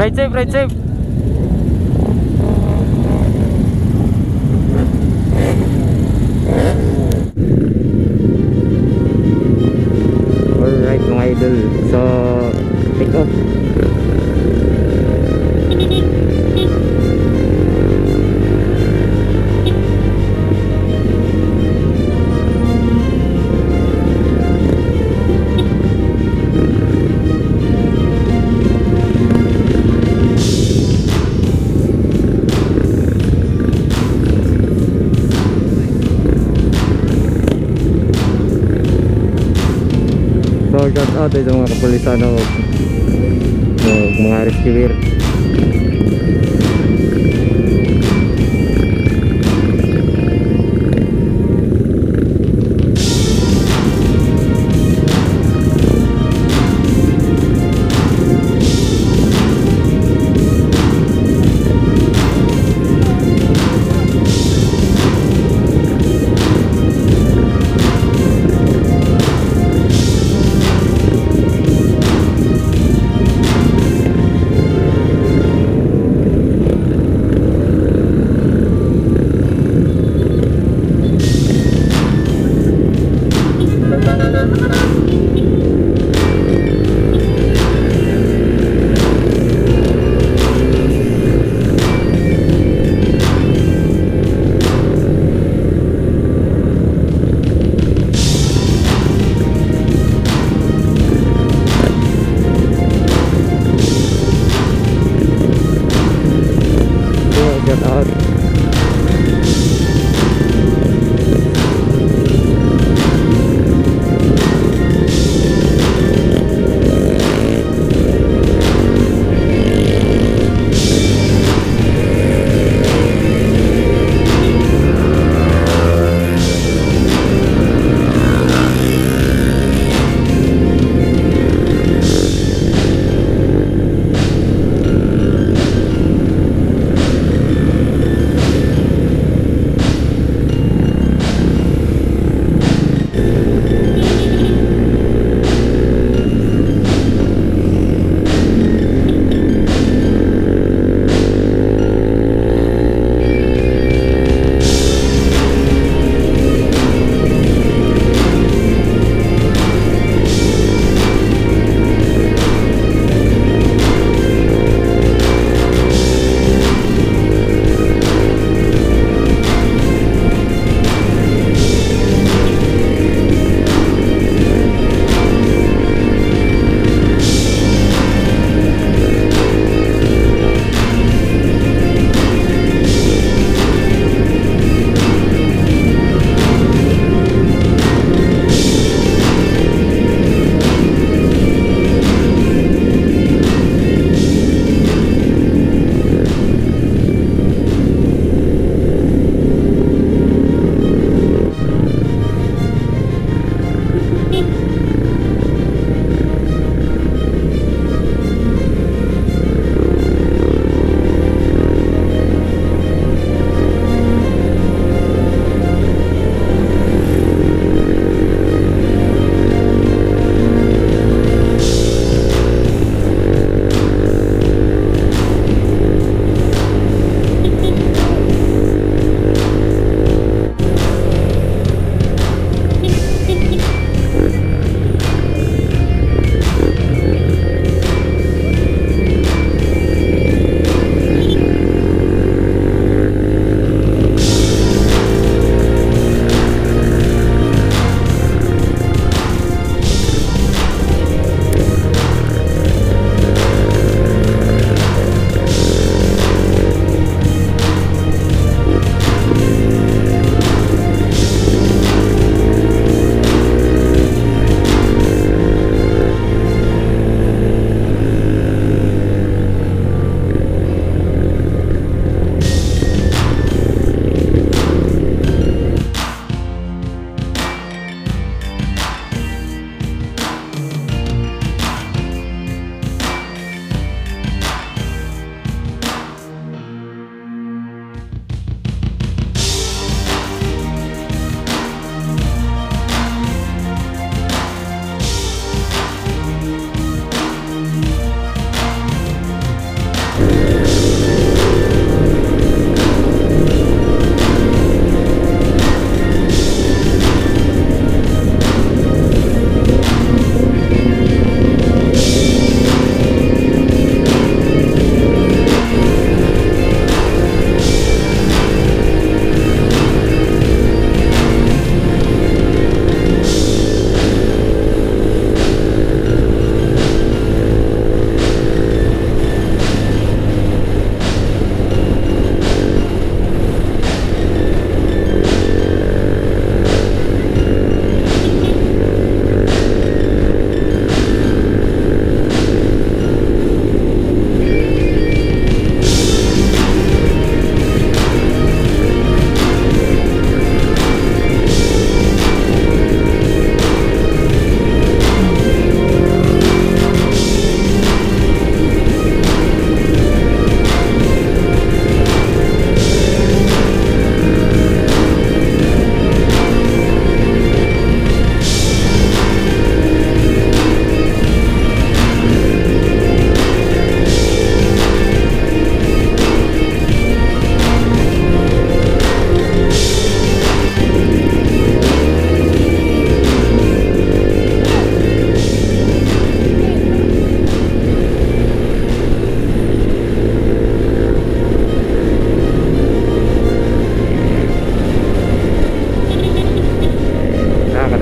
Ride safe, ride safe. So, shout out sa mga kapulisan o mga rescuer.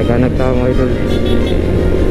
Pagka nagtao mga idol.